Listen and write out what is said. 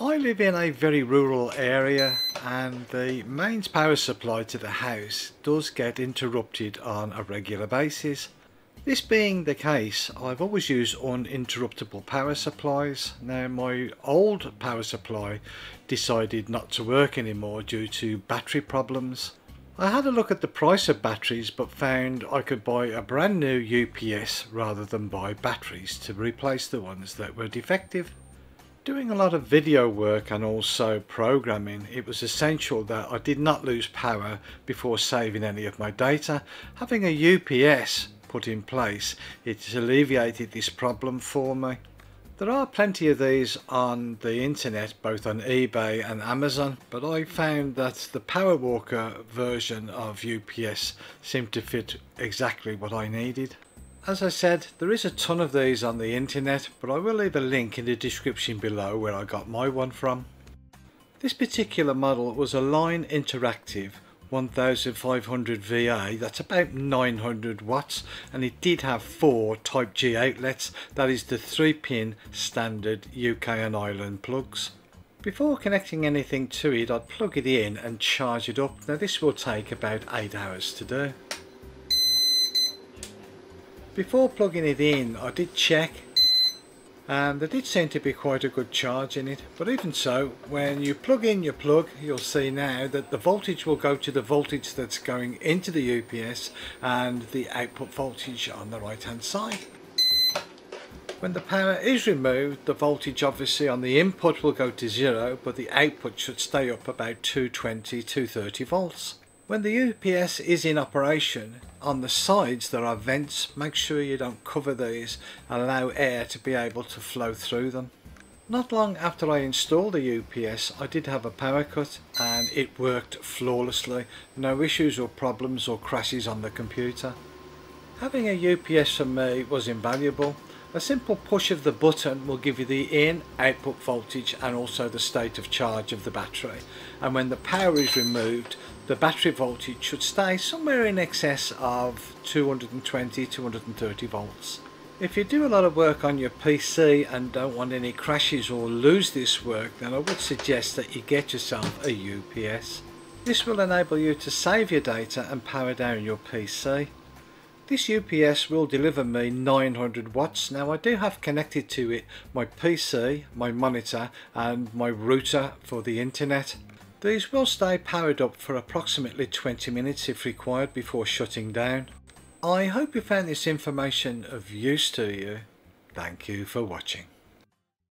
I live in a very rural area and the mains power supply to the house does get interrupted on a regular basis. This being the case, I've always used uninterruptible power supplies. Now my old power supply decided not to work anymore due to battery problems. I had a look at the price of batteries but found I could buy a brand new UPS rather than buy batteries to replace the ones that were defective. Doing a lot of video work and also programming, it was essential that I did not lose power before saving any of my data. Having a UPS put in place, it alleviated this problem for me. There are plenty of these on the internet, both on eBay and Amazon, but I found that the Powerwalker version of UPS seemed to fit exactly what I needed. As I said, there is a ton of these on the internet, but I will leave a link in the description below where I got my one from. This particular model was a Line Interactive 1500 VA, that's about 900 watts, and it did have four Type G outlets, that is the 3 pin standard UK and Ireland plugs. Before connecting anything to it, I'd plug it in and charge it up. Now this will take about 8 hours to do. Before plugging it in I did check and there did seem to be quite a good charge in it but even so when you plug in your plug you'll see now that the voltage will go to the voltage that's going into the UPS and the output voltage on the right hand side. When the power is removed the voltage obviously on the input will go to zero but the output should stay up about 220 230 volts. When the UPS is in operation, on the sides there are vents. Make sure you don't cover these and allow air to be able to flow through them. Not long after I installed the UPS I did have a power cut and it worked flawlessly. No issues or problems or crashes on the computer. Having a UPS for me was invaluable. A simple push of the button will give you the in output voltage and also the state of charge of the battery and when the power is removed the battery voltage should stay somewhere in excess of 220 230 volts. If you do a lot of work on your PC and don't want any crashes or lose this work then I would suggest that you get yourself a UPS. This will enable you to save your data and power down your PC. This UPS will deliver me 900 watts. Now I do have connected to it my PC, my monitor and my router for the internet. These will stay powered up for approximately 20 minutes if required before shutting down. I hope you found this information of use to you. Thank you for watching.